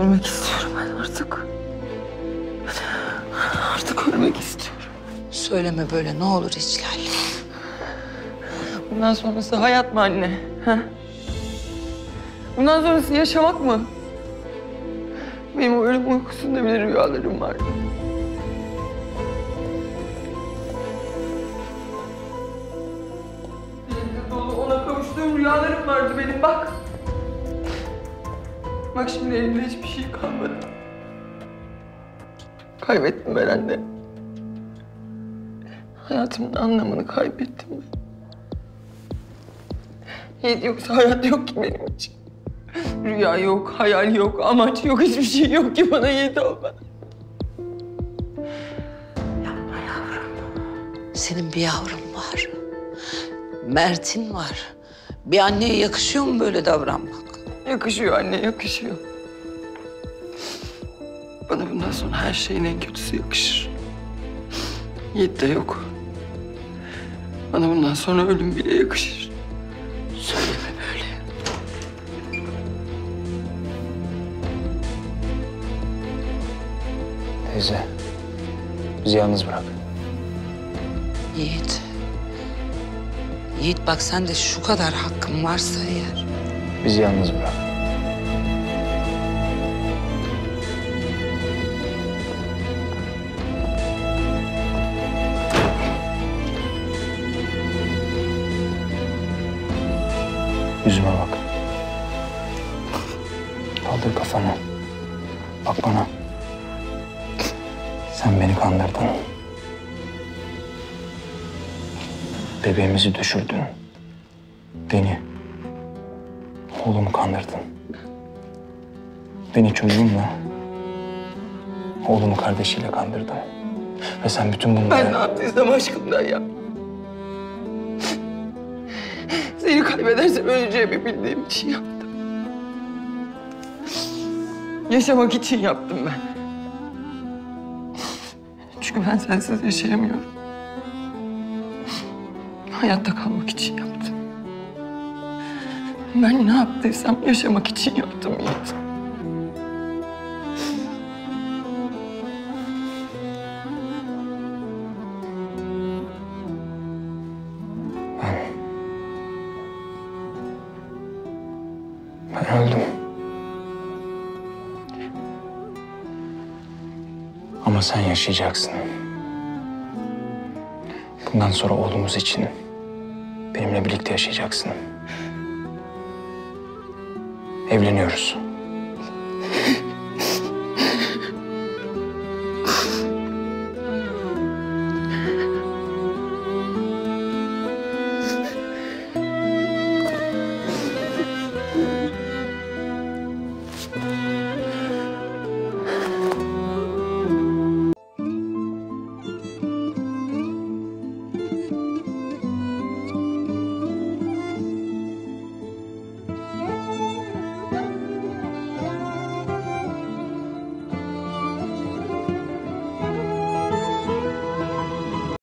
Ölmek istiyorum ben artık. Artık ölmek istiyorum. Söyleme böyle ne olur İclal. Bundan sonrası hayat mı anne? Ha? Bundan sonrası yaşamak mı? Benim o ölüm uykusunda bile rüyalarım vardı. Ona kavuştuğum rüyalarım vardı benim bak. Bak şimdi elimde hiçbir şey kalmadı. Kaybettim ben anne. Hayatımın anlamını kaybettim ben. Yiğit yoksa hayat yok ki benim için. Rüya yok, hayal yok, amaç yok, hiçbir şey yok ki bana Yiğit olmadan. Senin bir yavrun var. Mert'in var. Bir anneye yakışıyor mu böyle davranmak? Yakışıyor anne, yakışıyor. Bana bundan sonra her şeyin en kötüsü yakışır. Yiğit de yok. Bana bundan sonra ölüm bile yakışır. Söyleme böyle. Teyze, bizi yalnız bırak. Yiğit. Yiğit bak sen de şu kadar hakkın varsa eğer. Bizi yalnız bırak. Yüzüme bak. Kaldır kafanı. Bak bana. Sen beni kandırdın. Bebeğimizi düşürdün. Beni, oğlumu kandırdın. Beni çocuğumla, oğlumu kardeşiyle kandırdın. Ve sen bütün bunları... Ben ne yaptıysam aşkımdan ya. Seni kaybedersem öleceğimi bildiğim için yaptım. Yaşamak için yaptım ben. Çünkü ben sensiz yaşayamıyorum. Hayatta kalmak için yaptım. Ben ne yaptıysam yaşamak için yaptım Yiğit. Ben öldüm. Ama sen yaşayacaksın. Bundan sonra oğlumuz için benimle birlikte yaşayacaksın. Evleniyoruz.